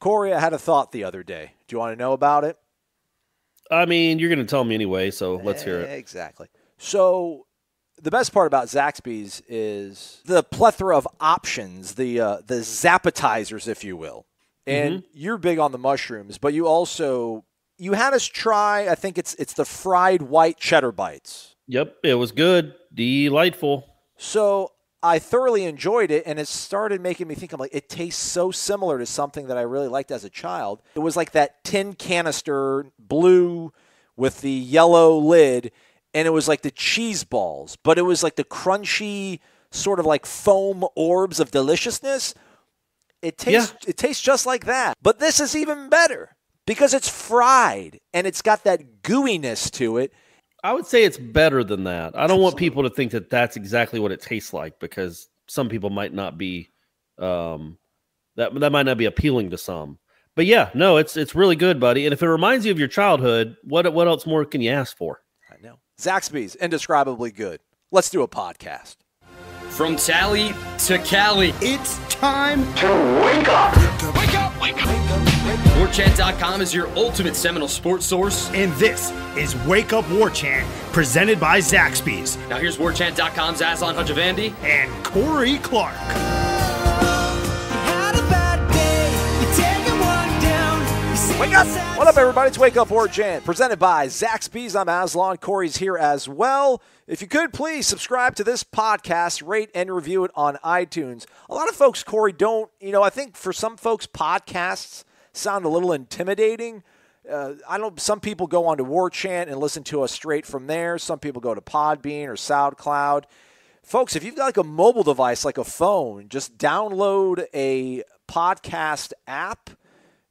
Corey, I had a thought the other day. Do you want to know about it? I mean, you're going to tell me anyway, so let's hear it. Exactly. So, the best part about Zaxby's is the plethora of options, the uh, the zappetizers, if you will. And Mm-hmm. you're big on the mushrooms, but you also you had us try. I think it's it's the fried white cheddar bites. Yep, it was good, delightful. So I thoroughly enjoyed it, and it started making me think. I'm like, it tastes so similar to something that I really liked as a child. It was like that tin canister, blue with the yellow lid, and it was like the cheese balls, but it was like the crunchy, sort of like foam orbs of deliciousness. It tastes it tastes just like that, but this is even better because it's fried and it's got that gooiness to it. I would say it's better than that. I don't want people to think that that's exactly what it tastes like because some people might not be um that that might not be appealing to some. But yeah, no, it's it's really good, buddy. And if it reminds you of your childhood, what what else more can you ask for? I know. Zaxby's indescribably good. Let's do a podcast. From Tally to Cali, It's time WarChant.com is your ultimate Seminole sports source. and this is Wake Up War Chant, presented by Zaxby's Now here's WarChant.com's Aslan Hajavandi. and Corey Clark. Wake up! What up, everybody? It's Wake Up War Chant, presented by Zaxby's. I'm Aslan. Corey's here as well. If you could, please subscribe to this podcast, rate and review it on iTunes. A lot of folks, Corey, don't, you know, I think for some folks, podcasts sound a little intimidating. Uh, I don't some people go onto War Chant and listen to us straight from there. Some people go to Podbean or SoundCloud. Folks, if you've got like a mobile device, like a phone, just download a podcast app.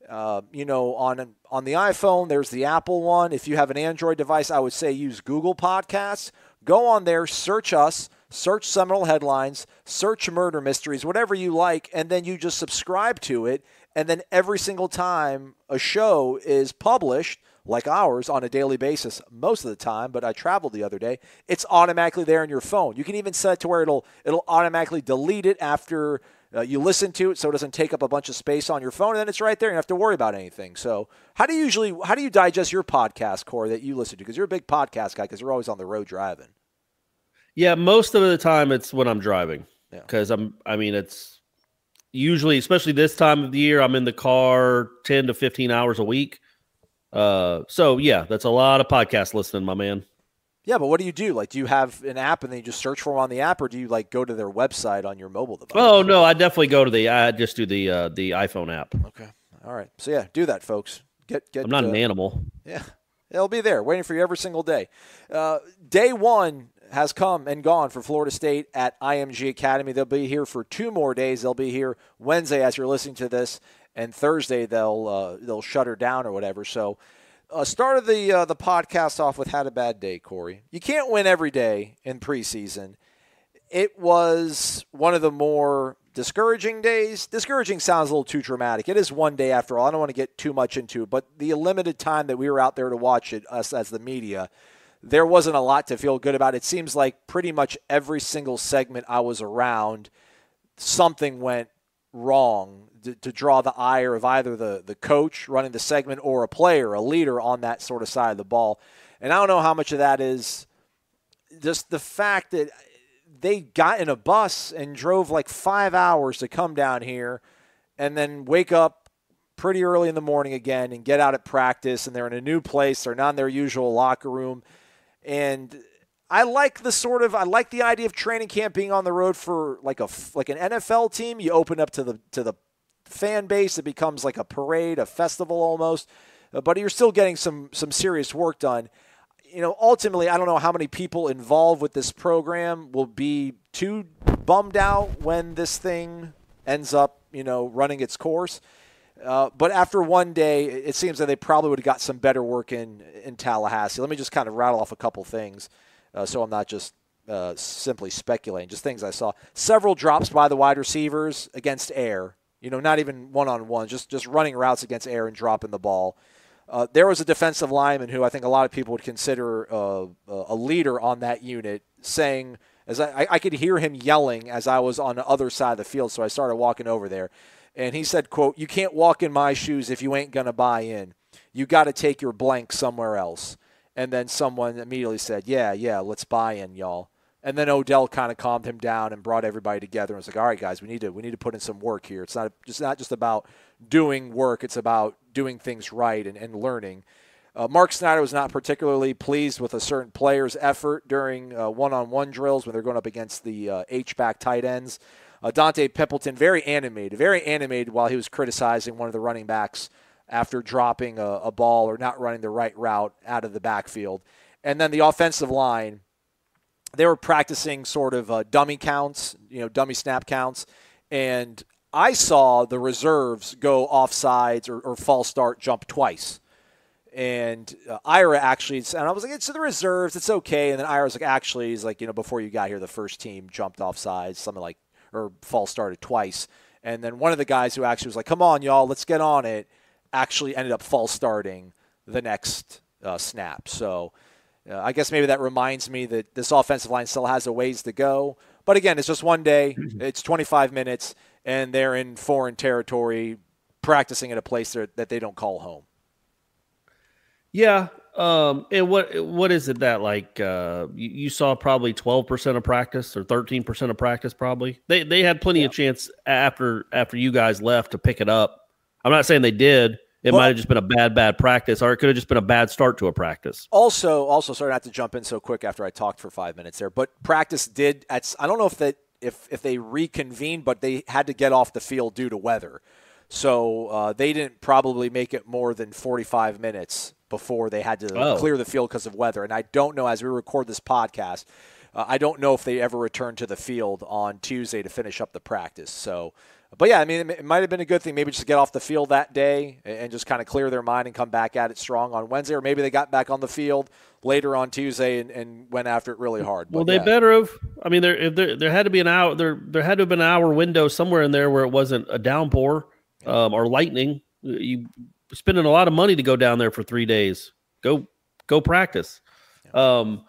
Uh, you know, on on the iPhone, there's the Apple one. If you have an Android device, I would say use Google Podcasts. Go on there, search us, search Seminole Headlines, search Murder Mysteries, whatever you like, and then you just subscribe to it. And then every single time a show is published, like ours, on a daily basis, most of the time, but I traveled the other day, it's automatically there in your phone. You can even set it to where it'll it'll automatically delete it after uh, you listen to it, so it doesn't take up a bunch of space on your phone, and then it's right there. You don't have to worry about anything. So, how do you usually how do you digest your podcast, Corey, that you listen to? Because you're a big podcast guy, because you're always on the road driving. Yeah, most of the time it's when I'm driving Yeah. because I'm. I mean, it's usually, especially this time of the year, I'm in the car ten to fifteen hours a week. Uh, so yeah, that's a lot of podcast listening, my man. Yeah, but what do you do? Like, do you have an app and then you just search for them on the app, or do you like go to their website on your mobile device? Oh no, I definitely go to the. I just do the uh, the iPhone app. okay, all right. So yeah, do that, folks. Get get. I'm not uh, an animal. Yeah, it'll be there waiting for you every single day. Uh, day one has come and gone for Florida State at IMG Academy. They'll be here for two more days. They'll be here Wednesday as you're listening to this, and Thursday they'll uh, they'll shut her down or whatever. So. Uh, started the uh, the podcast off with had a bad day, Corey. You can't win every day in preseason. It was one of the more discouraging days. Discouraging sounds a little too dramatic. It is one day after all. I don't want to get too much into it, but the limited time that we were out there to watch it, us as the media, there wasn't a lot to feel good about. It seems like pretty much every single segment I was around, something went wrong to, to draw the ire of either the, the coach running the segment or a player, a leader on that sort of side of the ball. And I don't know how much of that is just the fact that they got in a bus and drove like five hours to come down here and then wake up pretty early in the morning again and get out at practice and they're in a new place they're not in their usual locker room and i like the sort of i like the idea of training camp being on the road for like a like an nfl team. You open up to the to the fan base. It becomes like a parade a festival almost. Uh, but you're still getting some some serious work done. You know, ultimately, I don't know how many people involved with this program will be too bummed out when this thing ends up, you know, running its course. Uh, but after one day, it seems that they probably would have got some better work in in Tallahassee. Let me just kind of rattle off a couple things, uh, so I'm not just uh, simply speculating. Just things I saw. Several drops by the wide receivers against air. You know, not even one on one, just just running routes against air and dropping the ball. Uh, there was a defensive lineman who I think a lot of people would consider uh, a leader on that unit, saying, as I, I could hear him yelling as I was on the other side of the field, so I started walking over there. And he said, "quote You can't walk in my shoes if you ain't gonna buy in. You got to take your blank somewhere else." And then someone immediately said, "Yeah, yeah, let's buy in, y'all." And then Odell kind of calmed him down and brought everybody together and was like, "All right, guys, we need to we need to put in some work here. It's not just not just about doing work; it's about doing things right and, and learning." Uh, Mark Snyder was not particularly pleased with a certain player's effort during uh, one-on-one drills when they're going up against the uh, H-back tight ends. Uh, Donte Pimpleton, very animated, very animated while he was criticizing one of the running backs after dropping a, a ball or not running the right route out of the backfield. And then the offensive line, they were practicing sort of uh, dummy counts, you know, dummy snap counts, and I saw the reserves go offsides or, or false start jump twice and uh, Ira actually, and I was like, it's the reserves, it's okay. And then Ira was like, actually, he's like, you know, before you got here, the first team jumped off sides, something like, or false started twice. And then one of the guys who actually was like, come on, y'all, let's get on it, actually ended up false starting the next uh, snap. So uh, I guess maybe that reminds me that this offensive line still has a ways to go. But again, it's just one day, it's 25 minutes, and they're in foreign territory practicing at a place that they don't call home. Yeah. Um, and what what is it that like uh, you, you saw probably twelve percent of practice or thirteen percent of practice probably they they had plenty yeah. of chance after after you guys left to pick it up. I'm not saying they did. It well, might have just been a bad bad practice, or it could have just been a bad start to a practice. Also, also sorry not to jump in so quick after I talked for five minutes there, but practice did. At, I don't know if that if if they reconvened, but they had to get off the field due to weather. So uh, they didn't probably make it more than 45 minutes before they had to oh. clear the field because of weather. And I don't know, as we record this podcast, uh, I don't know if they ever returned to the field on Tuesday to finish up the practice. So, but yeah, I mean, it might have been a good thing maybe just to get off the field that day and just kind of clear their mind and come back at it strong on Wednesday. Or maybe they got back on the field later on Tuesday and, and went after it really hard. But well, they yeah. better have. I mean, there, there there had to be an hour there there had to have been an hour window somewhere in there where it wasn't a downpour um, or lightning. You spending a lot of money to go down there for three days. Go go practice. Um,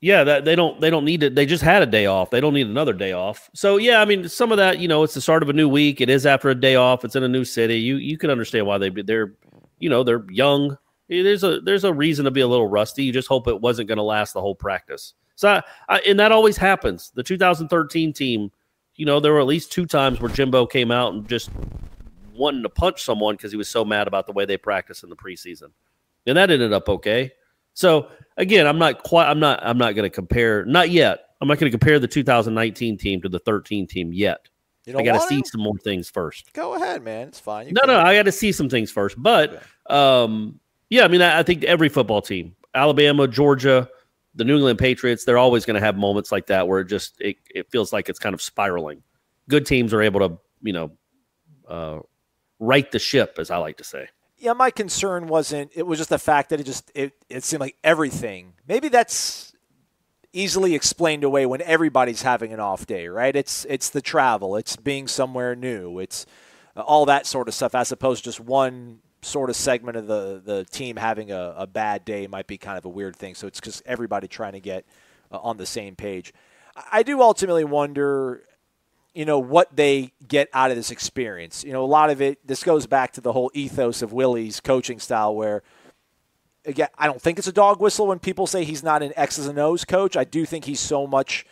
yeah, that they don't they don't need it. They just had a day off. They don't need another day off. So yeah, I mean, some of that, you know, it's the start of a new week. It is after a day off. It's in a new city. You you can understand why they they're, you know, they're young. There's a there's a reason to be a little rusty. You just hope it wasn't going to last the whole practice. So I, I, and that always happens. The 2013 team, you know, there were at least two times where Jimbo came out and just wanting to punch someone because he was so mad about the way they practice in the preseason, and that ended up okay. So again, I'm not quite. I'm not. I'm not going to compare. Not yet. I'm not going to compare the 2019 team to the 13 team yet. You know, I got to see some more things first. Go ahead, man. It's fine. You no, no, I got to see some things first. But okay. um, yeah, I mean, I, I think every football team, Alabama, Georgia, the New England Patriots, they're always going to have moments like that where it just it, it feels like it's kind of spiraling. Good teams are able to, you know, uh, right the ship, as I like to say. Yeah, my concern wasn't. It was just the fact that it just it, it seemed like everything. Maybe that's easily explained away when everybody's having an off day, right? It's it's the travel, it's being somewhere new, it's all that sort of stuff, as opposed to just one sort of segment of the the team having a, a bad day might be kind of a weird thing. So it's just everybody trying to get uh, on the same page. I do ultimately wonder you know what they get out of this experience. You know, a lot of it. This goes back to the whole ethos of Willie's coaching style, where again, I don't think it's a dog whistle when people say he's not an X's and O's coach. I do think he's so much.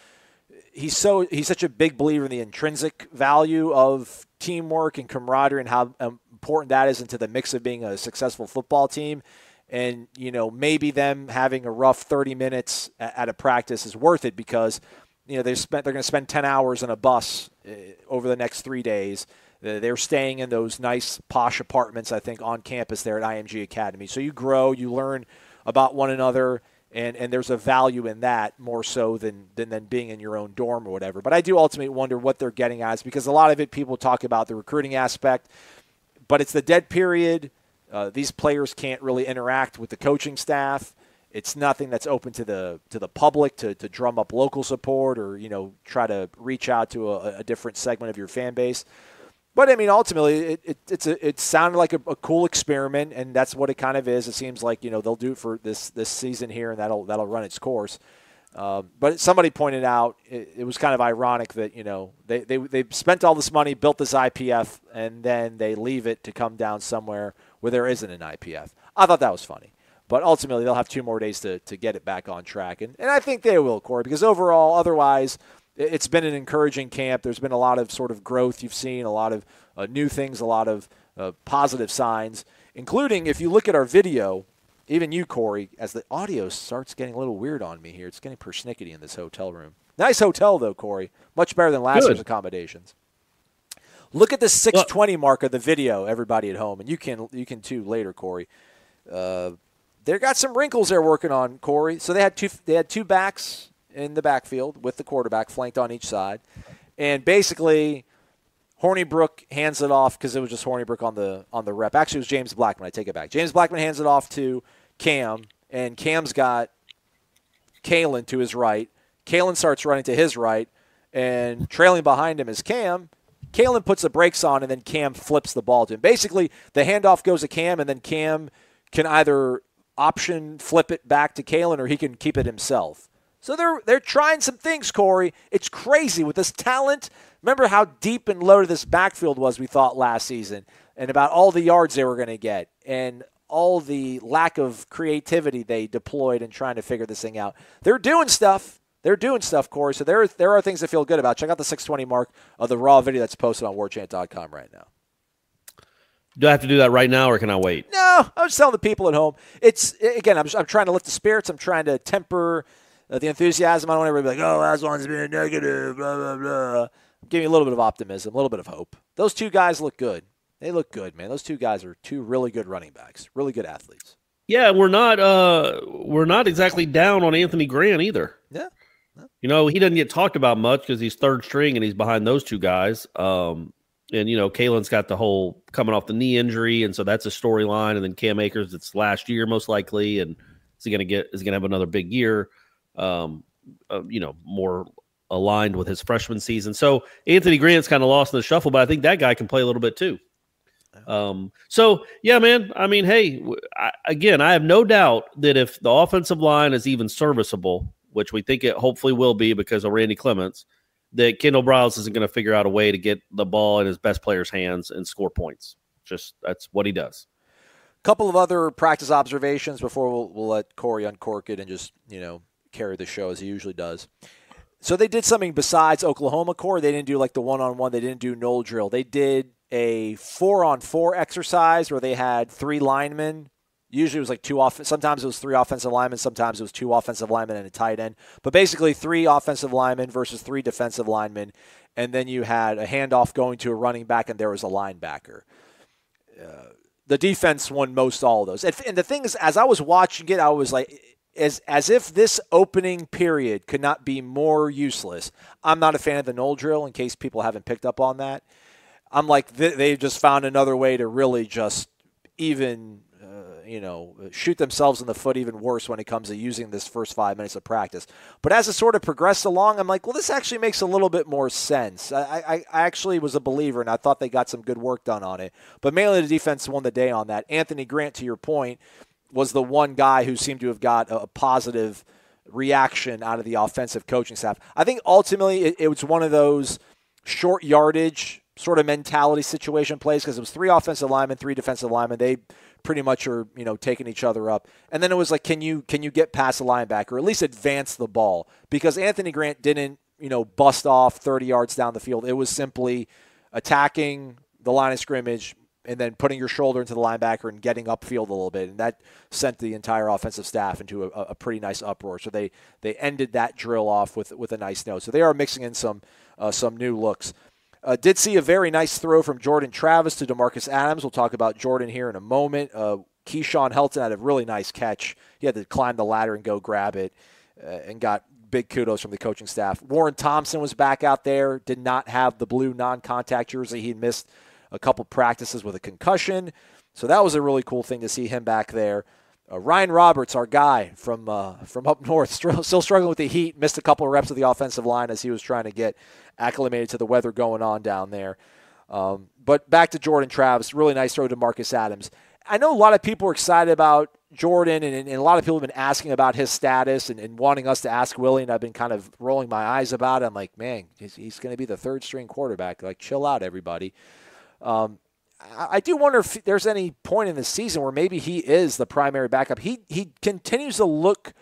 He's so he's such a big believer in the intrinsic value of teamwork and camaraderie and how important that is into the mix of being a successful football team. And you know, maybe them having a rough 30 minutes at a practice is worth it because you know they spent they're going to spend 10 hours in a bus uh, over the next three days. They're staying in those nice posh apartments i think on campus there at img academy. So you grow you learn about one another and, and there's a value in that more so than, than than being in your own dorm or whatever. But i do ultimately wonder what they're getting at because a lot of it people talk about the recruiting aspect but it's the dead period. Uh, these players can't really interact with the coaching staff it's nothing that's open to the to the public to, to drum up local support or you know try to reach out to a, a different segment of your fan base. But I mean, ultimately, it, it it's a, it sounded like a, a, cool experiment, and that's what it kind of is. It seems like you know they'll do it for this this season here, and that'll that'll run its course. Um, but somebody pointed out it, it, was kind of ironic that you know they, they they spent all this money, built this IPF, and then they leave it to come down somewhere where there isn't an IPF. I thought that was funny. But ultimately, they'll have two more days to, to get it back on track. And, and I think they will, Corey, because overall, otherwise, it's been an encouraging camp. There's been a lot of sort of growth you've seen, a lot of uh, new things, a lot of uh, positive signs, including if you look at our video, even you, Corey, as the audio starts getting a little weird on me here. It's getting persnickety in this hotel room. Nice hotel, though, Corey. Much better than last Good. year's accommodations. Look at the 620 mark of the video, everybody at home, and you can you can too later, Corey. Uh, they got some wrinkles they're working on, Corey. So they had two they had two backs in the backfield with the quarterback flanked on each side, and basically Hornibrook hands it off because it was just Hornibrook on the on the rep. Actually, it was James Blackman. I take it back. James Blackman hands it off to Cam, and Cam's got Khalan to his right. Khalan starts running to his right, and trailing behind him is Cam. Khalan puts the brakes on, and then Cam flips the ball to him. Basically, the handoff goes to Cam, and then Cam can either option flip it back to Khalan or he can keep it himself. So they're they're trying some things, Corey. It's crazy with this talent. Remember how deep and loaded this backfield was we thought last season, and about all the yards they were going to get, and all the lack of creativity they deployed in trying to figure this thing out. They're doing stuff. They're doing stuff, Corey. So there, there are things to feel good about. Check out the 620 mark of the raw video that's posted on warchant.com right now. Do I have to do that right now, or can I wait? No, I was telling the people at home. It's again, I'm, I'm trying to lift the spirits. I'm trying to temper uh, the enthusiasm. I don't want everybody to be like, "Oh, last one's been negative." Blah blah blah. Give me a little bit of optimism, a little bit of hope. Those two guys look good. They look good, man. Those two guys are two really good running backs, really good athletes. Yeah, we're not uh we're not exactly down on Anthony Grant either. Yeah. You know, he doesn't get talked about much because he's third string and he's behind those two guys. Um, and you know, Khalan's got the whole coming off the knee injury, and so that's a storyline. And then Cam Akers, it's last year most likely, and is he going to get? Is going to have another big year? Um, uh, you know, more aligned with his freshman season. So Anthony Grant's kind of lost in the shuffle, but I think that guy can play a little bit too. Um, so yeah, man. I mean, hey, I, again, I have no doubt that if the offensive line is even serviceable, which we think it hopefully will be because of Randy Clements, that Kendall Briles isn't going to figure out a way to get the ball in his best player's hands and score points. Just that's what he does. A couple of other practice observations before we'll, we'll let Corey uncork it and just you know carry the show as he usually does. So they did something besides Oklahoma core. They didn't do like the one on one. They didn't do null drill. They did a four on four exercise where they had three linemen Usually it was like two off. Sometimes it was three offensive linemen. Sometimes it was two offensive linemen and a tight end. But basically three offensive linemen versus three defensive linemen, and then you had a handoff going to a running back, and there was a linebacker. Uh, the defense won most all of those. And, and the thing is, as I was watching it, I was like, as as if this opening period could not be more useless. I'm not a fan of the null drill. In case people haven't picked up on that, I'm like they, they just found another way to really just even you know, shoot themselves in the foot even worse when it comes to using this first five minutes of practice. But as it sort of progressed along, I'm like, well, this actually makes a little bit more sense. I, I, I actually was a believer, and I thought they got some good work done on it. But mainly the defense won the day on that. Anthony Grant, to your point, was the one guy who seemed to have got a, a positive reaction out of the offensive coaching staff. I think ultimately it, it was one of those short yardage sort of mentality situation plays because it was three offensive linemen, three defensive linemen. They pretty much are you know taking each other up. And then it was like, can you can you get past the linebacker or at least advance the ball? Because Anthony Grant didn't you know bust off 30 yards down the field. It was simply attacking the line of scrimmage and then putting your shoulder into the linebacker and getting upfield a little bit, and that sent the entire offensive staff into a, a pretty nice uproar. So they they ended that drill off with with a nice note. So they are mixing in some uh, some new looks. Uh, did see a very nice throw from Jordan Travis to Demarcus Adams. We'll talk about Jordan here in a moment. Uh, Keyshawn Helton had a really nice catch. He had to climb the ladder and go grab it uh, and got big kudos from the coaching staff. Warren Thompson was back out there, did not have the blue non contact jersey. He missed a couple practices with a concussion. So that was a really cool thing to see him back there. Uh, Ryan Roberts, our guy from uh, from up north, still struggling with the heat, missed a couple of reps of the offensive line as he was trying to get acclimated to the weather going on down there. Um, but back to Jordan Travis, really nice throw to Marcus Adams. I know a lot of people are excited about Jordan, and, and, a lot of people have been asking about his status and, and, wanting us to ask Willie, and I've been kind of rolling my eyes about it. I'm like, man, he's, he's going to be the third string quarterback. Like, chill out, everybody. Um, I, do wonder if there's any point in the season where maybe he is the primary backup. He he continues to look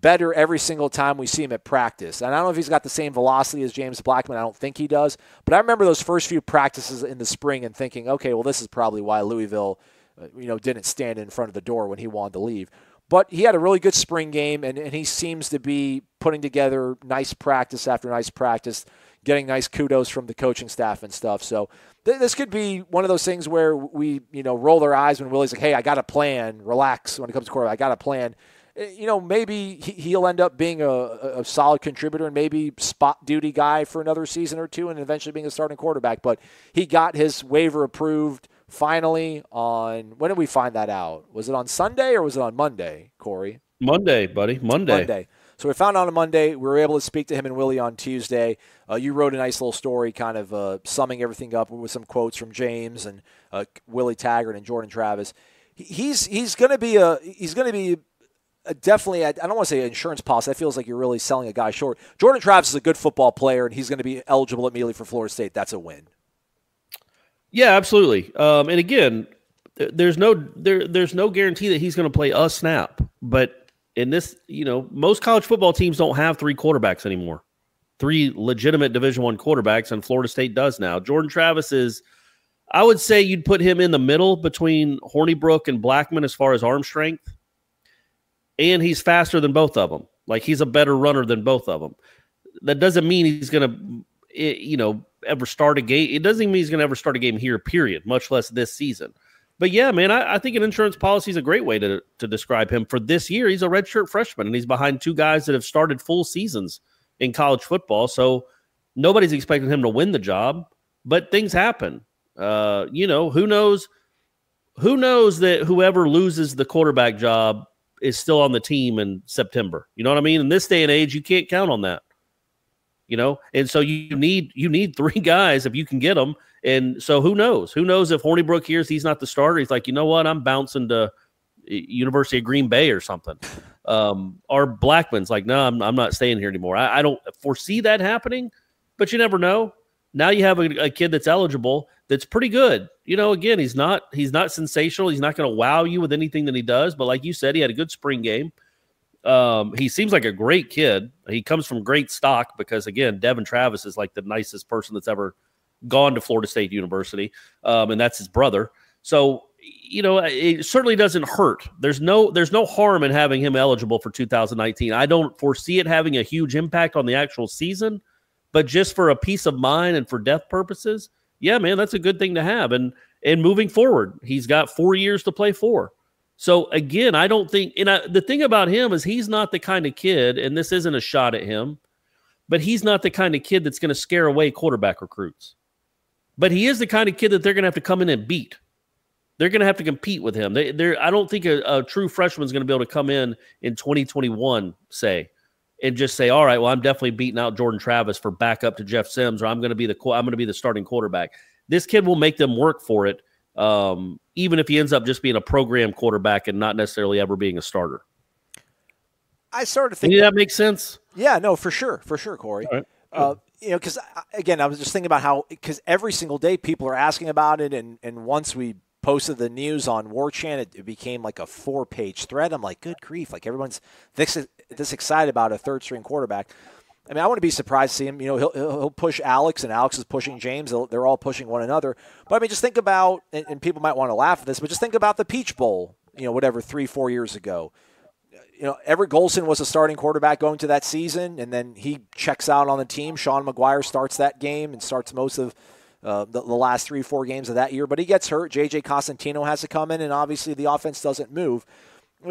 better every single time we see him at practice. And I don't know if he's got the same velocity as James Blackman. I don't think he does. But I remember those first few practices in the spring and thinking, okay, well, this is probably why Louisville – uh, you know, didn't stand in front of the door when he wanted to leave. But he had a really good spring game, and, and he seems to be putting together nice practice after nice practice, getting nice kudos from the coaching staff and stuff. So th- this could be one of those things where we, you know, roll our eyes when Willie's like, "Hey, I got a plan. Relax." When it comes to quarterback, I got a plan. Eh, you know, maybe he'll end up being a, a solid contributor and maybe spot duty guy for another season or two, and eventually being a starting quarterback. But he got his waiver approved finally on when did we find that out? Was it on Sunday or was it on Monday, Corey? Monday, buddy. Monday. Monday. So we found out on Monday. We were able to speak to him and Willie on Tuesday. Uh, you wrote a nice little story, kind of uh, summing everything up with some quotes from James and uh, Willie Taggart and Jordan Travis. He's he's going to be a he's going to be a definitely. I don't want to say insurance policy. That feels like you're really selling a guy short. Jordan Travis is a good football player, and he's going to be eligible immediately for Florida State. That's a win. Yeah, absolutely. Um, and again, there's no there there's no guarantee that he's going to play a snap. But in this, you know, most college football teams don't have three quarterbacks anymore. Three legitimate Division One quarterbacks, and Florida State does now. Jordan Travis is, I would say, you'd put him in the middle between Hornibrook and Blackman as far as arm strength, and he's faster than both of them. Like he's a better runner than both of them. That doesn't mean he's going to, eh, you know, ever start a game. It doesn't mean he's going to ever start a game here, period, much less this season. But yeah, man, I, I, think an insurance policy is a great way to, to describe him. For this year, he's a redshirt freshman, and he's behind two guys that have started full seasons in college football. So nobody's expecting him to win the job, but things happen. Uh, you know, who knows? Who knows that whoever loses the quarterback job is still on the team in September? You know what I mean? In this day and age, you can't count on that you know and so you need you need three guys if you can get them and so who knows? Who knows if hornibrook hears he's not the starter? He's like you know what? I'm bouncing to university of green bay or something. Um, or blackman's like no i'm, I'm not staying here anymore. I, I don't foresee that happening but you never know. Now you have a, a kid that's eligible that's pretty good. You know again he's not he's not sensational. He's not going to wow you with anything that he does but like you said he had a good spring game. Um, he seems like a great kid. He comes from great stock because again, Devin Travis is like the nicest person that's ever gone to Florida State University, um, and that's his brother. So you know, it certainly doesn't hurt. There's no there's no harm in having him eligible for 2019. I don't foresee it having a huge impact on the actual season, but just for a peace of mind and for death purposes, yeah, man, that's a good thing to have. And and moving forward, he's got four years to play for. So again, I don't think, and I, the thing about him is he's not the kind of kid, and this isn't a shot at him, but he's not the kind of kid that's going to scare away quarterback recruits. But he is the kind of kid that they're going to have to come in and beat. They're going to have to compete with him. They, they're, I don't think a, a true freshman is going to be able to come in in 2021, say, and just say, "All right, well, I'm definitely beating out Jordan Travis for backup to Jeff Sims, or I'm going to be the I'm going to be the starting quarterback." This kid will make them work for it um, even if he ends up just being a program quarterback and not necessarily ever being a starter. I started to think that, makes sense. Yeah, no, for sure, for sure, Corey. Right. Uh, you know, because uh, again, I was just thinking about how because every single day people are asking about it, and and once we posted the news on War Chant, it, it became like a four page thread. I'm like, good grief! Like everyone's this this excited about a third string quarterback. I mean, I wouldn't be surprised to see him. You know, he'll, he'll push Alex, and Alex is pushing James. They're all pushing one another. But I mean, just think about, and people might want to laugh at this, but just think about the Peach Bowl. You know, whatever three, four years ago. You know, Everett Golson was a starting quarterback going to that season, and then he checks out on the team. Sean Maguire starts that game and starts most of uh, the, the, last three, four games of that year. But he gets hurt. J.J. Cosentino has to come in, and obviously the offense doesn't move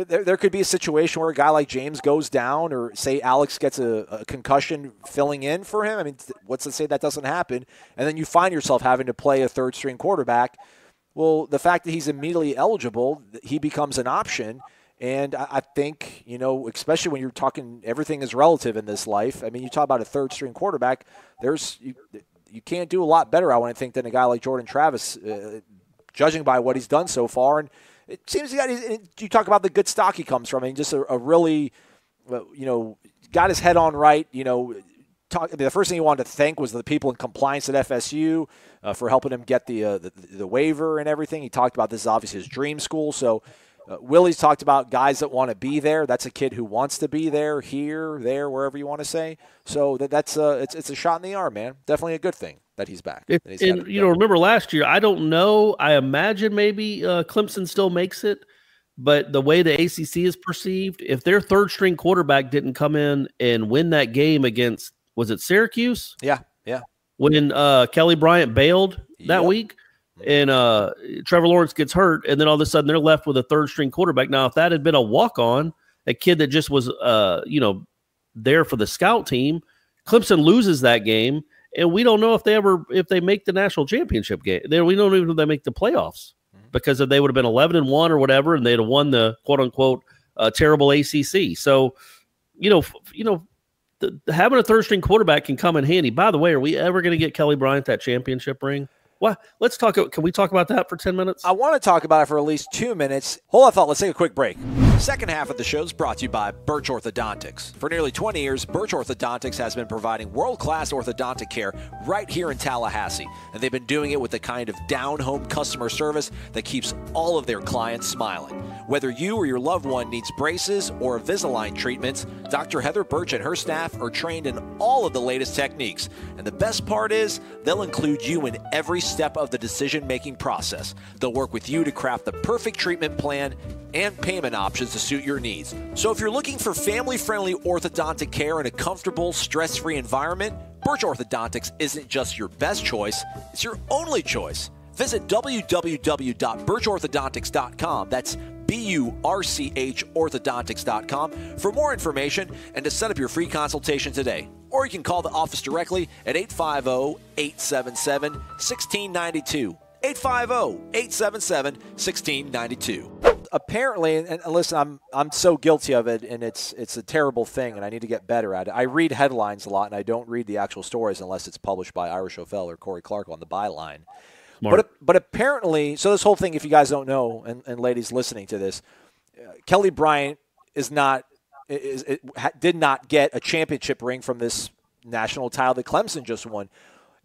there, there could be a situation where a guy like James goes down, or say Alex gets a, a, concussion filling in for him. I mean, what's to say that doesn't happen? And then you find yourself having to play a third string quarterback. Well, the fact that he's immediately eligible, he becomes an option. And I, I think, you know, especially when you're talking, everything is relative in this life. I mean, you talk about a third string quarterback, there's, you, you can't do a lot better, I want to think, than a guy like Jordan Travis, uh, judging by what he's done so far. And it seems he got. You talk about the good stock he comes from, and just a, a really, you know, got his head on right. You know, talk, the first thing he wanted to thank was the people in compliance at FSU uh, for helping him get the, uh, the, the waiver and everything. He talked about this is obviously his dream school. So uh, Willie's talked about guys that want to be there. That's a kid who wants to be there, here, there, wherever you want to say. So that, that's a, it's it's a shot in the arm, man. Definitely a good thing that he's back. It, he's and you know, remember last year? I don't know. I imagine maybe uh, Clemson still makes it, but the way the ACC is perceived, if their third string quarterback didn't come in and win that game against was it Syracuse? Yeah, yeah. When uh, Kelly Bryant bailed that yep. week, and uh, Trevor Lawrence gets hurt, and then all of a sudden they're left with a third string quarterback. Now, if that had been a walk on, a kid that just was, uh, you know, there for the scout team, Clemson loses that game, and we don't know if they ever if they make the national championship game. They, we don't even know if they make the playoffs mm-hmm. because if they would have been eleven and one or whatever, and they'd have won the quote unquote uh, terrible ACC. So, you know, f- you know, the, having a third string quarterback can come in handy. By the way, are we ever going to get Kelly Bryant that championship ring? Well, let's talk. Can we talk about that for 10 minutes? I want to talk about it for at least two minutes. Hold on thought. Let's take a quick break. Second half of the show is brought to you by Birch Orthodontics. For nearly 20 years, Birch Orthodontics has been providing world class orthodontic care right here in Tallahassee. And they've been doing it with the kind of down home customer service that keeps all of their clients smiling. Whether you or your loved one needs braces or Invisalign treatments, Dr. Heather Birch and her staff are trained in all of the latest techniques. And the best part is, they'll include you in every step of the decision making process. They'll work with you to craft the perfect treatment plan and payment options to suit your needs. So if you're looking for family friendly orthodontic care in a comfortable, stress free environment, Birch Orthodontics isn't just your best choice, it's your only choice. Visit www.birchorthodontics.com. That's B U R C H orthodontics.com for more information and to set up your free consultation today. Or you can call the office directly at 850 877 1692. 850 877 1692. Apparently, and, listen, I'm I'm so guilty of it, and it's it's a terrible thing, and I need to get better at it. I read headlines a lot, and I don't read the actual stories unless it's published by Ira Schoffel or Corey Clark on the byline. But but apparently, so this whole thing, if you guys don't know, and, and ladies listening to this, uh, Kelly Bryant is not is, it, did not get a championship ring from this national title that Clemson just won.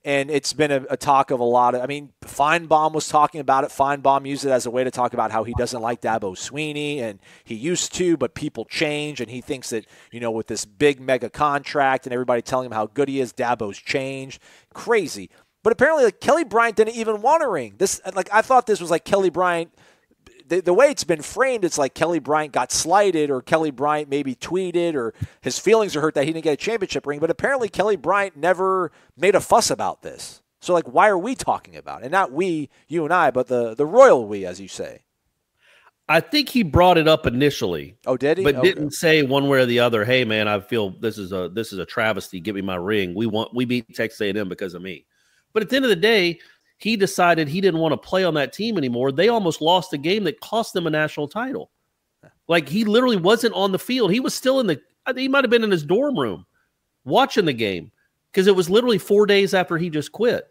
And it's been a, a, talk of a lot of. I mean, Finebaum was talking about it. Finebaum used it as a way to talk about how he doesn't like Dabo Swinney, and he used to, but people change, and he thinks that you know with this big mega contract and everybody telling him how good he is, Dabo's changed. Crazy. But apparently, like, Kelly Bryant didn't even want a ring. This, like, I thought this was like Kelly Bryant. The, the way it's been framed, it's like Kelly Bryant got slighted, or Kelly Bryant maybe tweeted, or his feelings are hurt that he didn't get a championship ring. But apparently, Kelly Bryant never made a fuss about this. So, like, why are we talking about it? And not we, you and I, but the the royal we, as you say. I think he brought it up initially. Oh, did he? But okay. didn't say one way or the other. Hey, man, I feel this is a this is a travesty. Give me my ring. We want we beat Texas A&M because of me. But at the end of the day, he decided he didn't want to play on that team anymore. They almost lost a game that cost them a national title. Like he literally wasn't on the field. He was still in the he might have been in his dorm room watching the game because it was literally 4 days after he just quit.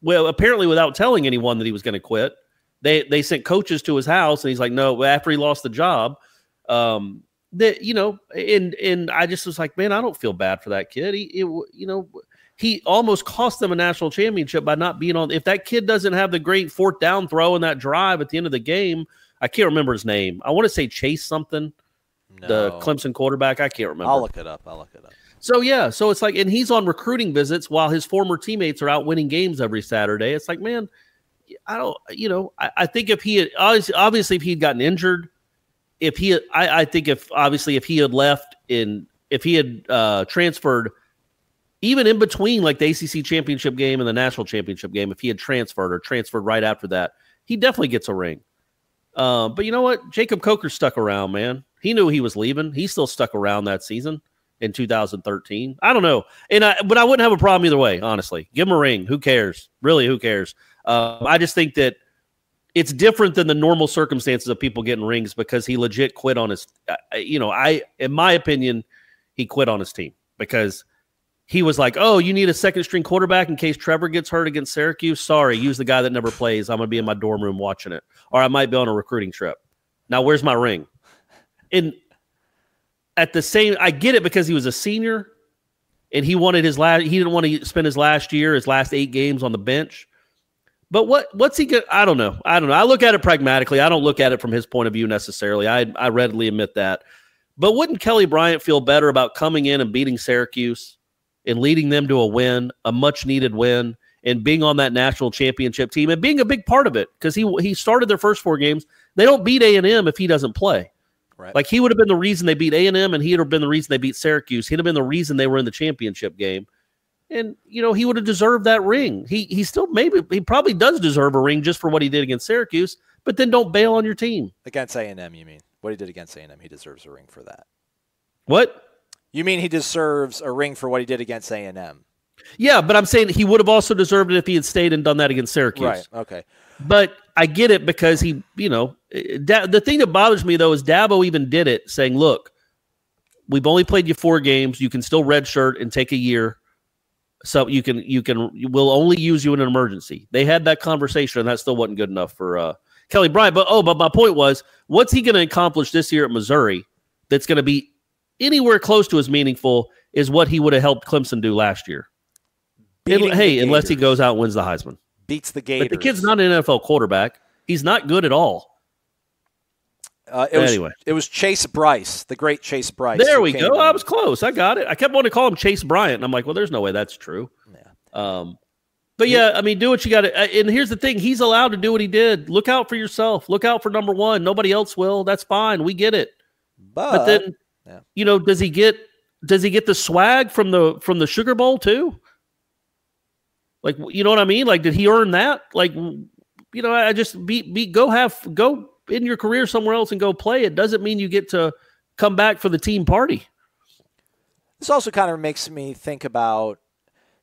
Well, apparently without telling anyone that he was going to quit. They they sent coaches to his house and he's like, "No, after he lost the job, um that you know, and and I just was like, man, I don't feel bad for that kid. He, it, you know, he almost cost them a national championship by not being on. If that kid doesn't have the great fourth down throw in that drive at the end of the game, I can't remember his name. I want to say Chase something, no. the Clemson quarterback. I can't remember. I'll look it up. I'll look it up. So yeah, so it's like, and he's on recruiting visits while his former teammates are out winning games every Saturday. It's like, man, I don't, you know, I, I think if he had obviously if he had gotten injured, if he, I, I think if obviously if he had left in, if he had uh, transferred even in between like the ACC championship game and the national championship game, if he had transferred or transferred right after that, he definitely gets a ring. Uh, but you know what? Jacob Coker stuck around, man. He knew he was leaving. He still stuck around that season in 2013. I don't know, and I but I wouldn't have a problem either way. Honestly, give him a ring. Who cares? Really, who cares? Uh, I just think that it's different than the normal circumstances of people getting rings because he legit quit on his. Uh, you know, I in my opinion, he quit on his team because he was like, "Oh, you need a second string quarterback in case Trevor gets hurt against Syracuse. Sorry, use the guy that never plays. I'm gonna be in my dorm room watching it, or I might be on a recruiting trip." Now where's my ring? And at the same, I get it because he was a senior, and he wanted his last. He didn't want to spend his last year, his last eight games on the bench. But what what's he get? I don't know. I don't know. I look at it pragmatically. I don't look at it from his point of view necessarily. I I readily admit that. But wouldn't Kelly Bryant feel better about coming in and beating Syracuse and leading them to a win, a much needed win, and being on that national championship team and being a big part of it because he he started their first four games. They don't beat A and M if he doesn't play. Right. Like he would have been the reason they beat A and M, and he'd have been the reason they beat Syracuse. He'd have been the reason they were in the championship game, and you know he would have deserved that ring. He he still maybe he probably does deserve a ring just for what he did against Syracuse. But then don't bail on your team. against A and M. You mean what he did against A and M? He deserves a ring for that. What? You mean he deserves a ring for what he did against A and M? Yeah, but I'm saying he would have also deserved it if he had stayed and done that against Syracuse. Right. Okay. But I get it because he, you know, eh, da- the thing that bothers me though is Dabo even did it, saying, "Look, we've only played you four games. You can still redshirt and take a year, so you can you can we'll only use you in an emergency." They had that conversation, and that still wasn't good enough for uh, Kelly Bryant. But oh, but my point was, what's he going to accomplish this year at Missouri that's going to be anywhere close to as meaningful as what he would have helped Clemson do last year? Beating hey, unless he goes out and wins the Heisman. beats the Gators. But the kid's not an NFL quarterback. He's not good at all. Uh, it was, Anyway. it was Chase Brice, the great Chase Brice. There we go. in. I was close. I got it. I kept wanting to call him Chase Bryant, and I'm like, well, there's no way that's true. Yeah. Um, but yeah, I mean, do what you got to. And here's the thing: he's allowed to do what he did. Look out for yourself. Look out for number one. Nobody else will. That's fine. We get it. But, But then, yeah. you know, does he get does he get the swag from the from the Sugar Bowl too? Like, you know what I mean? Like, did he earn that? Like, you know, I just be be go have go in your career somewhere else and go play. It doesn't mean you get to come back for the team party. This also kind of makes me think about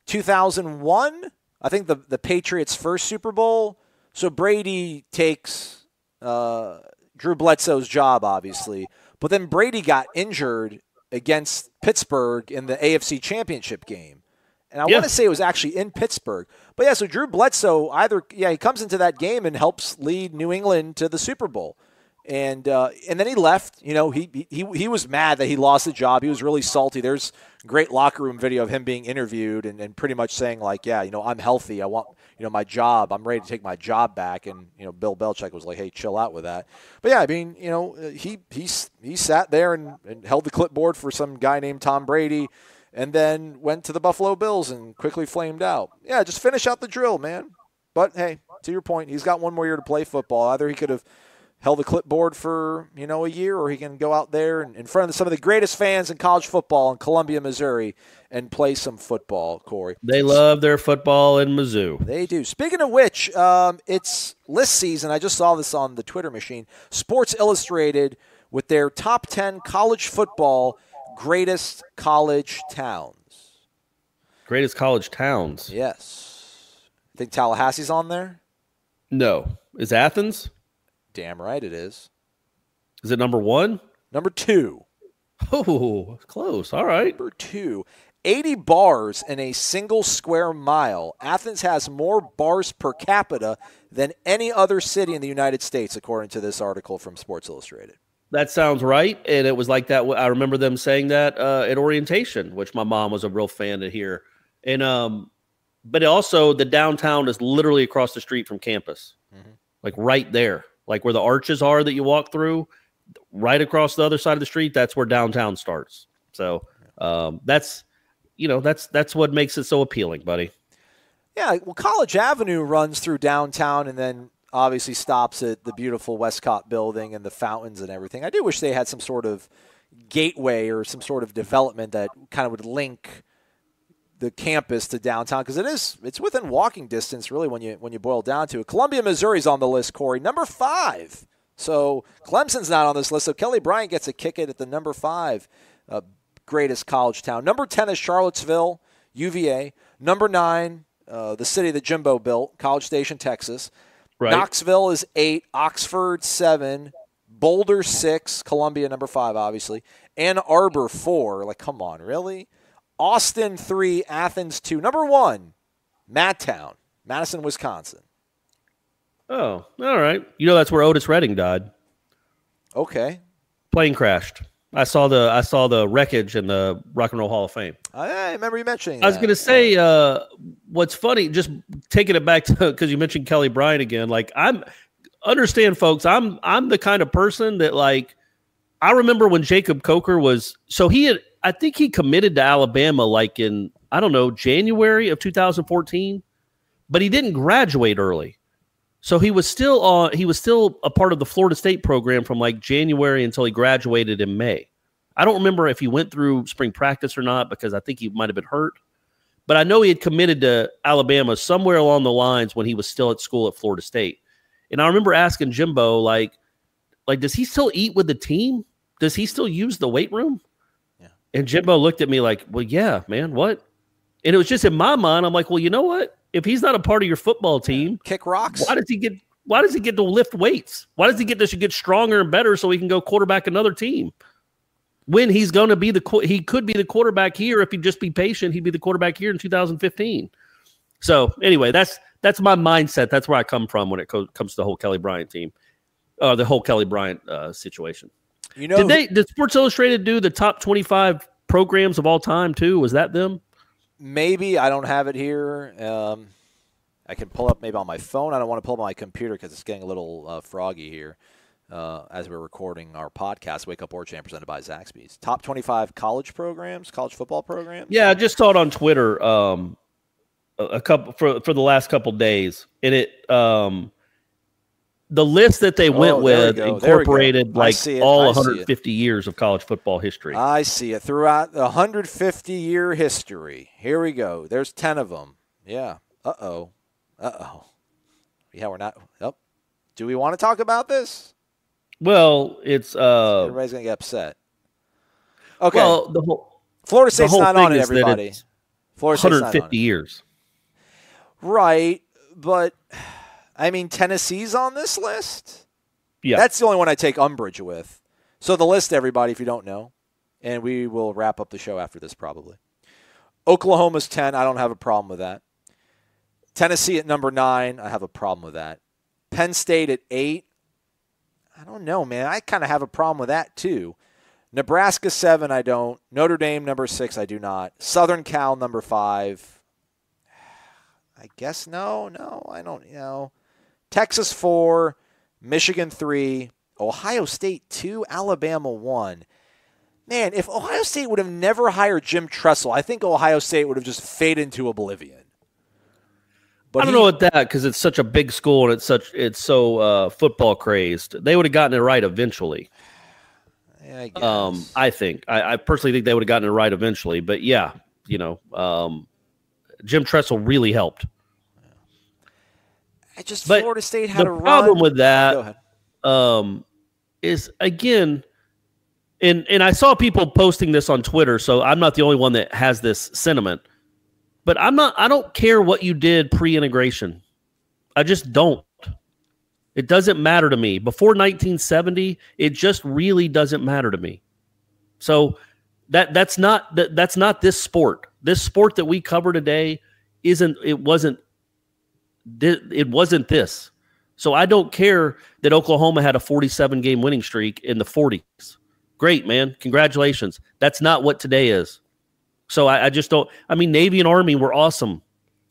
2001. I think the the Patriots' first Super Bowl. So Brady takes uh, Drew Bledsoe's job, obviously, but then Brady got injured against Pittsburgh in the AFC Championship game, and I Yeah. want to say it was actually in Pittsburgh. But yeah, so Drew Bledsoe either yeah he comes into that game and helps lead New England to the Super Bowl and uh, and then he left. You know, he he he was mad that he lost the job. He was really salty. There's great locker room video of him being interviewed and, and pretty much saying like, yeah, you know, I'm healthy. I want you know my job. I'm ready to take my job back. And you know, Bill Belichick was like, hey, chill out with that. But yeah, I mean, you know, uh, he he he sat there and, and held the clipboard for some guy named Tom Brady. And then went to the Buffalo Bills and quickly flamed out. Yeah, just finish out the drill, man. But hey, to your point, he's got one more year to play football. Either he could have held the clipboard for you know a year, or he can go out there and in front of some of the greatest fans in college football in Columbia, Missouri, and play some football. Corey, They love their football in Mizzou. they do. Speaking of which, um, it's list season. I just saw this on the Twitter machine. Sports Illustrated with their top ten college football greatest college towns. Greatest college towns. Yes, think Tallahassee's on there. No. Is Athens? Damn right it is. Is it number one? Number two. Oh, close. All right. Number two, 80 bars in a single square mile. Athens has more bars per capita than any other city in the United States, according to this article from Sports Illustrated. That sounds right. And it was like that. I remember them saying that uh, at orientation, which my mom was a real fan to hear. And, um, but also the downtown is literally across the street from campus, like right there, like where the arches are that you walk through, right across the other side of the street. That's where downtown starts. So um, that's, you know, that's that's what makes it so appealing, buddy. Yeah, well, College Avenue runs through downtown and then obviously stops at the beautiful Westcott building and the fountains and everything. I do wish they had some sort of gateway or some sort of development that kind of would link the campus to downtown because it is it's within walking distance really when you when you boil down to it. Columbia, Missouri's on the list, Corey, number five. So Clemson's not on this list. So Kelly Bryant gets a kick it at the number five uh, greatest college town. Number ten is Charlottesville, UVA. Number nine, uh, the city that Jimbo built, College Station, Texas. Right. Knoxville is eight, Oxford seven, Boulder six, Columbia number five, obviously. Ann Arbor four. Like, come on, really? Austin three, Athens two. Number one, Madtown, Madison, Wisconsin. Oh, all right. You know that's where Otis Redding died. Okay. Plane crashed. I saw the I saw the wreckage in the Rock and Roll Hall of Fame. I remember you mentioning. I was going to say, uh, what's funny, just taking it back to because you mentioned Kelly Bryant again. Like I'm understand, folks. I'm I'm the kind of person that like I remember when Jacob Coker was so he had I think he committed to Alabama like in I don't know January of 2014, but he didn't graduate early. So he was still on. He was still a part of the Florida State program from like January until he graduated in May. I don't remember if he went through spring practice or not because I think he might have been hurt. But I know he had committed to Alabama somewhere along the lines when he was still at school at Florida State. And I remember asking Jimbo, like, like, does he still eat with the team? Does he still use the weight room? And Jimbo looked at me like, well, yeah, man, what? And it was just in my mind, I'm like, well, you know what? If he's not a part of your football team, kick rocks. why does he get why does he get to lift weights? Why does he get to get stronger and better so he can go quarterback another team? When he's going to be the he could be the quarterback here if he'd just be patient, he'd be the quarterback here in 2015. So anyway, that's that's my mindset. That's where I come from when it co- comes to the whole Kelly Bryant team, uh, the whole Kelly Bryant uh, situation. You know, Did they did Sports Illustrated do the top 25 programs of all time too? Was that them? maybe I don't have it here. Um, I can pull up maybe on my phone. I don't want to pull up on my computer because it's getting a little uh, froggy here uh, as we're recording our podcast, Wake Up War Chant, presented by Zaxby's. Top 25 college programs, college football programs. Yeah, I just saw it on Twitter um, a, a couple for for the last couple days, and it um, the list that they went Oh, with we incorporated like all I 150 years of college football history. I see it throughout the 150 year history. Here we go. There's 10 of them. Yeah. Uh oh. Uh oh. Yeah, we're not. Oh. Do we want to talk about this? well, it's uh, Everybody's going to get upset. Okay. well the whole Florida State's whole not on it, everybody. Florida State's not on 150 it. years. Right. But, I mean, Tennessee's on this list? Yeah, That's the only one I take umbrage with. So the list, everybody, if you don't know, and we will wrap up the show after this probably. Oklahoma's 10. I don't have a problem with that. Tennessee at number nine. I have a problem with that. Penn State at eight. I don't know, man. I kind of have a problem with that too. Nebraska seven. I don't. Notre Dame number six. I do not. Southern Cal number five. I guess no, no. I don't. You know, Texas four. Michigan three, Ohio State two, Alabama one. Man, if Ohio State would have never hired Jim Tressel, I think Ohio State would have just faded into oblivion. But I don't he- know what that because it's such a big school and it's such it's so uh, football crazed. They would have gotten it right eventually. I. Um, I think I, I personally think they would have gotten it right eventually. But yeah, you know, um, Jim Tressel really helped. I just but Florida State had the a problem run. with that Go ahead. um, is again, and and I saw people posting this on Twitter, so I'm not the only one that has this sentiment. But I'm not. I don't care what you did pre-integration. I just don't. It doesn't matter to me. Before 1970, it just really doesn't matter to me. So that that's not that that's not this sport. This sport that we cover today isn't. It wasn't. It wasn't this. So I don't care that Oklahoma had a 47 game winning streak in the 40s. Great, man. Congratulations. That's not what today is. So I, I just don't. I mean, Navy and Army were awesome.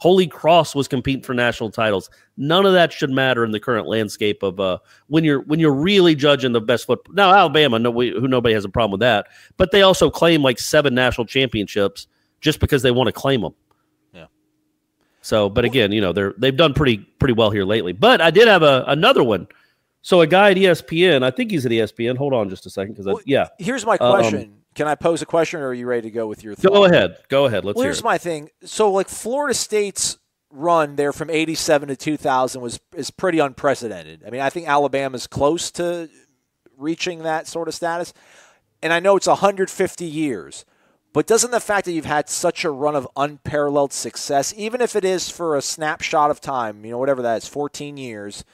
Holy Cross was competing for national titles. None of that should matter in the current landscape of uh, when you're when you're really judging the best football. Now Alabama, no, we, who nobody has a problem with that, but they also claim like seven national championships just because they want to claim them. So, but again, you know they're they've done pretty pretty well here lately. But I did have a another one. So a guy at ESPN, I think he's at ESPN. Hold on just a second, because Well, yeah, Here's my Um, question. Can I pose a question, or are you ready to go with your thought? go ahead, go ahead. Let's Well, hear here's it. my thing. So, like Florida State's run there from '87 to 2000 was is pretty unprecedented. I mean, I think Alabama's close to reaching that sort of status, and I know it's 150 years. But doesn't the fact that you've had such a run of unparalleled success, even if it is for a snapshot of time, you know, whatever that is, 14 years,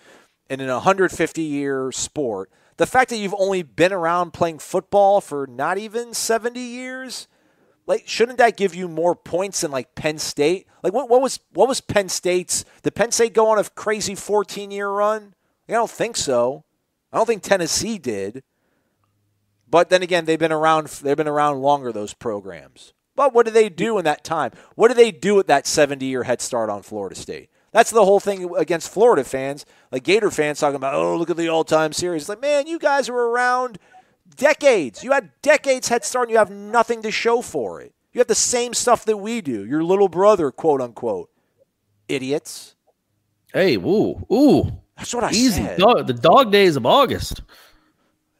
in an 150 year sport, the fact that you've only been around playing football for not even 70 years, like shouldn't that give you more points than like Penn State? Like what, what was what was Penn State's? Did Penn State go on a crazy 14 year run? I don't think so. I don't think Tennessee did. But then again, they've been around. They've been around longer. Those programs. But what do they do in that time? What do they do with that 70 year head start on Florida State? That's the whole thing against Florida fans, like Gator fans talking about, oh, look at the all time series. It's like, man, you guys were around decades. You had decades head start and you have nothing to show for it. You have the same stuff that we do. Your little brother, quote unquote. Idiots. Hey, woo, ooh. That's what I Easy. said. Dog, the dog days of August.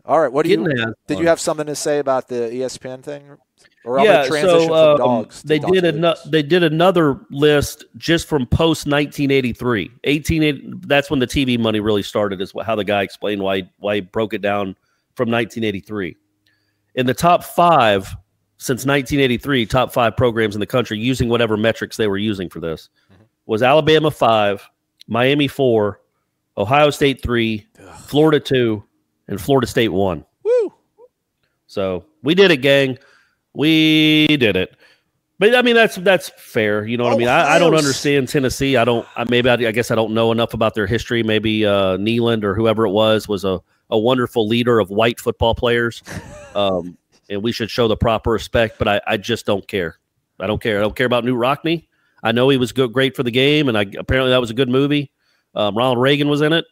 All right. What do you did you have something to say about the ESPN thing? Or yeah, so um, from dogs. to they did another. They did another list just from post 1983. 1880. That's when the TV money really started. Is how the guy explained why why he broke it down from 1983. In the top five since 1983, top five programs in the country using whatever metrics they were using for this was Alabama five, Miami four, Ohio State three, Florida two, and Florida State won. Woo. So we did it, gang. We did it. But I mean, that's that's fair. You know what I mean? I, I don't understand Tennessee. I don't. I, maybe I, I guess I don't know enough about their history. Maybe uh, Neyland or whoever it was was a, a wonderful leader of white football players, um, and we should show the proper respect. But I, I just don't care. I don't care. I don't care about Knute Rockne. I know he was good, great for the game, and I apparently that was a good movie. Um, Ronald Reagan was in it.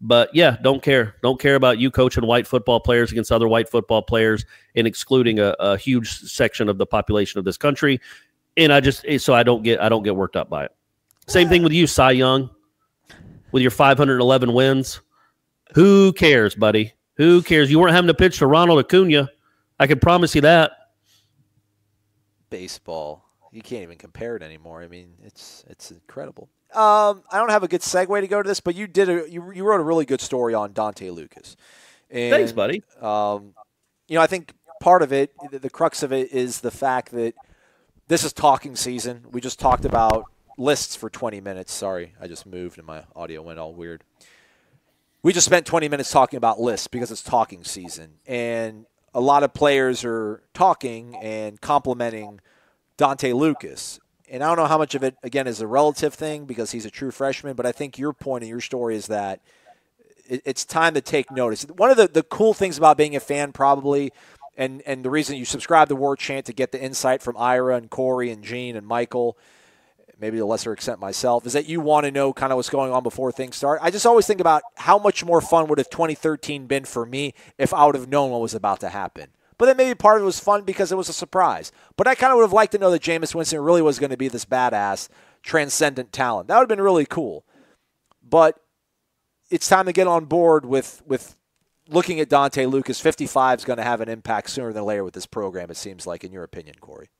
But yeah, don't care. Don't care about you coaching white football players against other white football players and excluding a, a huge section of the population of this country. And I just so I don't get I don't get worked up by it. Same thing with you, Cy Young, with your 511 wins. Who cares, buddy? Who cares? You weren't having to pitch to Ronald Acuna. I can promise you that. baseball. You can't even compare it anymore. I mean, it's it's incredible. Um, I don't have a good segue to go to this, but you did a you, you wrote a really good story on Dontae Lucas. And, Thanks, buddy. Um, you know, I think part of it, the, the crux of it, is the fact that this is talking season. We just talked about lists for 20 minutes. Sorry, I just moved and my audio went all weird. We just spent 20 minutes talking about lists because it's talking season, and a lot of players are talking and complimenting Dontae Lucas. And I don't know how much of it, again, is a relative thing because he's a true freshman, but I think your point in your story is that it, it's time to take notice. One of the, the cool things about being a fan, probably, and, and the reason you subscribe to War Chant to get the insight from Ira and Corey and Gene and Michael, maybe to a lesser extent myself, is that you want to know kind of what's going on before things start. I just always think about how much more fun would have 2013 been for me if I would have known what was about to happen. But then maybe part of it was fun because it was a surprise. But I kind of would have liked to know that Jameis Winston really was going to be this badass, transcendent talent. That would have been really cool. But it's time to get on board with with looking at Dontae Lucas. 55 is going to have an impact sooner than later with this program. It seems like, in your opinion, Corey.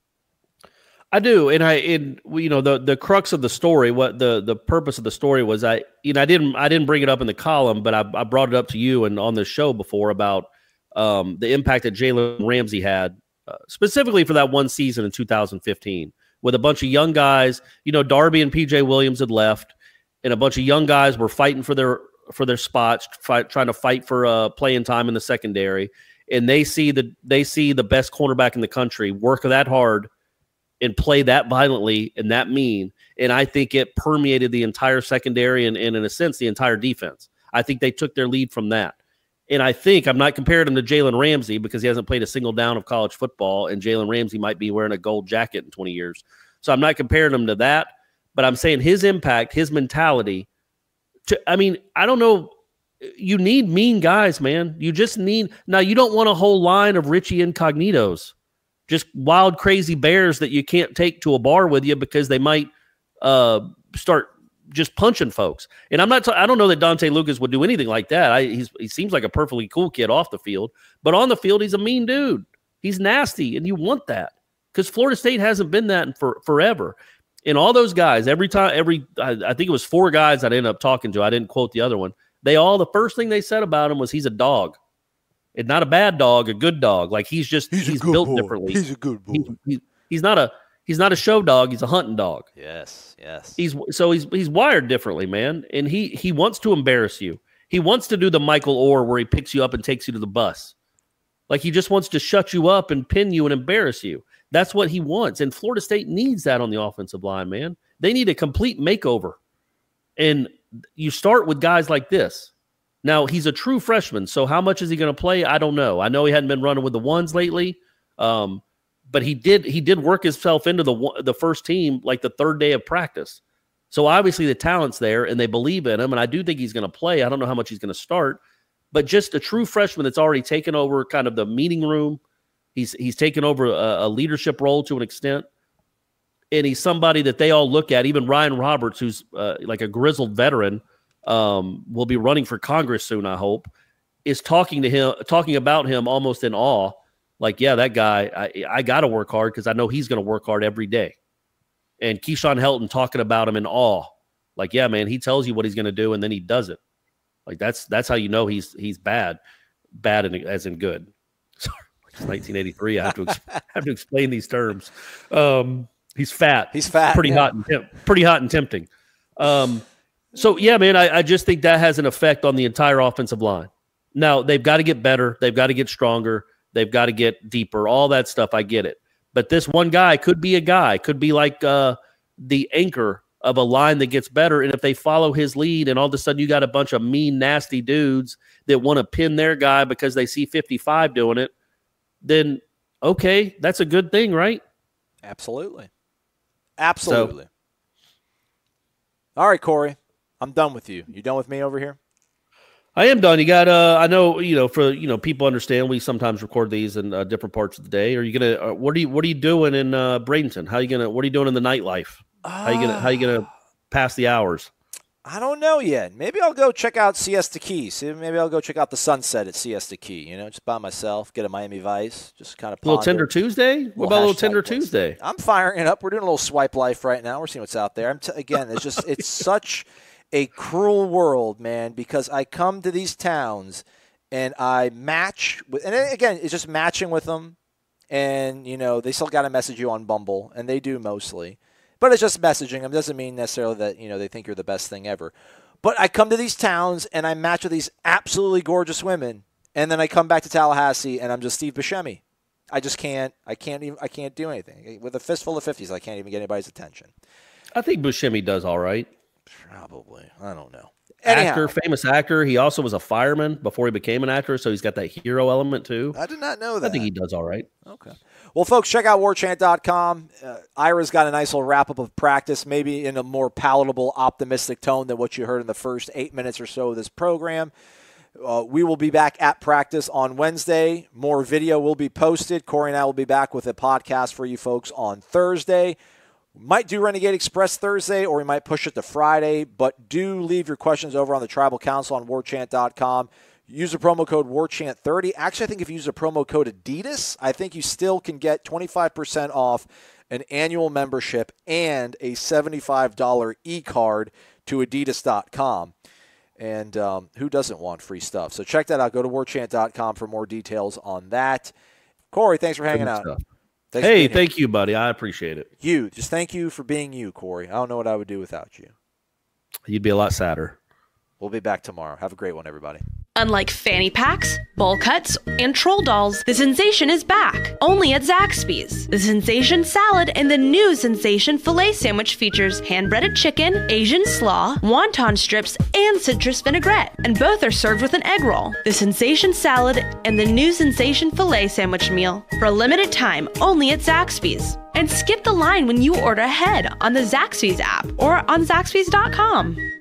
I do, and I, in you know, the the crux of the story, what the the purpose of the story was, I, you know, I didn't I didn't bring it up in the column, but I, I brought it up to you and on the show before about um, the impact that Jalen Ramsey had, uh, specifically for that one season in 2015, with a bunch of young guys. You know, Darby and PJ Williams had left, and a bunch of young guys were fighting for their for their spots, trying to fight for uh, playing time in the secondary. And they see the they see the best cornerback in the country work that hard and play that violently and that mean. And I think it permeated the entire secondary and, and in a sense, the entire defense. I think they took their lead from that. And I think I'm not comparing him to Jalen Ramsey because he hasn't played a single down of college football, and Jalen Ramsey might be wearing a gold jacket in 20 years. So I'm not comparing him to that, but I'm saying his impact, his mentality. To I mean, I don't know. You need mean guys, man. You just need now. You don't want a whole line of Richie Incognitos just wild, crazy bears that you can't take to a bar with you because they might uh, start just punching folks. And I'm not. I I don't know that Dontae Lucas would do anything like that. I, he's he seems like a perfectly cool kid off the field, but on the field he's a mean dude. He's nasty, and you want that because Florida State hasn't been that for forever. And all those guys, every time, every I, I think it was four guys I ended up talking to. I didn't quote the other one. They all the first thing they said about him was he's a dog. And not a bad dog, a good dog. Like he's just he's, built differently. He's a good boy. He- he- he's not a he's not a show dog. He's a hunting dog. yes, yes. He's so he's he's wired differently, man. And he he wants to embarrass you. He wants to do the Michael Oher where he picks you up and takes you to the bus. Like he just wants to shut you up and pin you and embarrass you. That's what he wants. And Florida State needs that on the offensive line, man. They need a complete makeover. And you start with guys like this. Now he's a true freshman, so how much is he going to play? I don't know. I know he hadn't been running with the ones lately, um, but he did he did work himself into the the first team like the third day of practice. So obviously the talent's there, and they believe in him, and I do think he's going to play. I don't know how much he's going to start, but just a true freshman that's already taken over kind of the meeting room. He's he's taken over a, a leadership role to an extent and he's somebody that they all look at. Even Ryan Roberts, who's uh, like a grizzled veteran, um, will be running for Congress soon. I hope is talking to him, talking about him almost in awe. Like, yeah, that guy, I, I got to work hard because I know he's going to work hard every day. And Keyshawn Helton talking about him in awe. Like, yeah, man, he tells you what he's going to do and then he does it. Like that's that's how you know he's he's bad, bad in, as in good. Sorry, it's 1983. I have to have to explain these terms. Um, He's fat. He's fat. Pretty yeah. hot and temp- pretty hot and tempting. Um, so yeah, man, I, I just think that has an effect on the entire offensive line. Now they've got to get better. They've got to get stronger. They've got to get deeper. All that stuff, I get it. But this one guy could be a guy. Could be like uh, the anchor of a line that gets better. And if they follow his lead, and all of a sudden you got a bunch of mean, nasty dudes that want to pin their guy because they see 55 doing it, then okay, that's a good thing, right? Absolutely. Absolutely. So, All right, Corey. I'm done with you. You done with me over here? I am done. You got. Uh, I know. You know, for you know, people understand. We sometimes record these in uh, different parts of the day. Are you gonna? Uh, what are you? What are you doing in uh, Bradenton? How are you gonna? What are you doing in the nightlife? How you gonna? How you gonna pass the hours? I don't know yet. Maybe I'll go check out Siesta Key. See, maybe I'll go check out the sunset at Siesta Key. You know, just by myself, get a Miami Vice, just kind of a little Tinder Tuesday. What about a little Tinder Tuesday? I'm firing it up. We're doing a little swipe life right now. We're seeing what's out there. I'm t- again, it's just it's such a cruel world, man. Because I come to these towns and I match with, and again, it's just matching with them, and you know they still got to message you on Bumble, and they do mostly but it's just messaging them. Doesn't mean necessarily that you know they think you're the best thing ever. But I come to these towns and I match with these absolutely gorgeous women, and then I come back to Tallahassee and I'm just Steve Buscemi. I just can't. I can't even. I can't do anything with a fistful of fifties. I can't even get anybody's attention. I think Buscemi does all right. Probably. I don't know. Anyhow, actor, famous actor. He also was a fireman before he became an actor, so he's got that hero element too. I did not know that. I think he does all right. Okay. Well, folks, check out warchant.com. Uh, Ira's got a nice little wrap up of practice, maybe in a more palatable, optimistic tone than what you heard in the first eight minutes or so of this program. Uh, we will be back at practice on Wednesday. More video will be posted. Corey and I will be back with a podcast for you folks on Thursday. Might do Renegade Express Thursday, or we might push it to Friday, but do leave your questions over on the Tribal Council on warchant.com. Use the promo code WARCHANT30. Actually, I think if you use the promo code Adidas, I think you still can get 25% off an annual membership and a $75 e card to adidas.com. And um, who doesn't want free stuff? So check that out. Go to warchant.com for more details on that. Corey, thanks for hanging out. Hey, thank you, buddy. I appreciate it. You. Just thank you for being you, Corey. I don't know what I would do without you. You'd be a lot sadder. We'll be back tomorrow. Have a great one, everybody. Unlike fanny packs, bowl cuts, and troll dolls, the sensation is back, only at Zaxby's. The sensation salad and the new sensation filet sandwich features hand-breaded chicken, Asian slaw, wonton strips, and citrus vinaigrette, and both are served with an egg roll. The sensation salad and the new sensation filet sandwich meal for a limited time only at Zaxby's. And skip the line when you order ahead on the Zaxby's app or on Zaxby's.com.